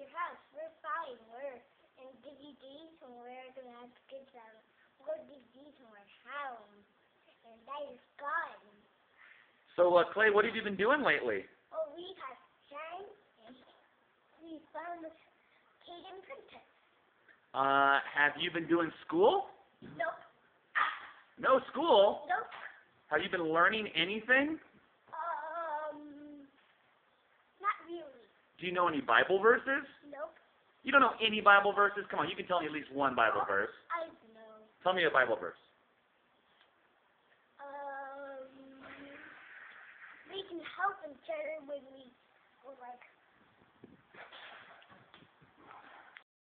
you doing at your house? We're fine. We're in DVDs and we're gonna have to get some more in our house. And that is fun. So, uh, Clay, what have you been doing lately? Oh, we have and we found the Caden Princess. Uh, have you been doing school? Nope. No school? Nope. Have you been learning anything? Um, not really. Do you know any Bible verses? You don't know any Bible verses? Come on, you can tell me at least one Bible verse. I know. Tell me a Bible verse. Um, we can help each other when we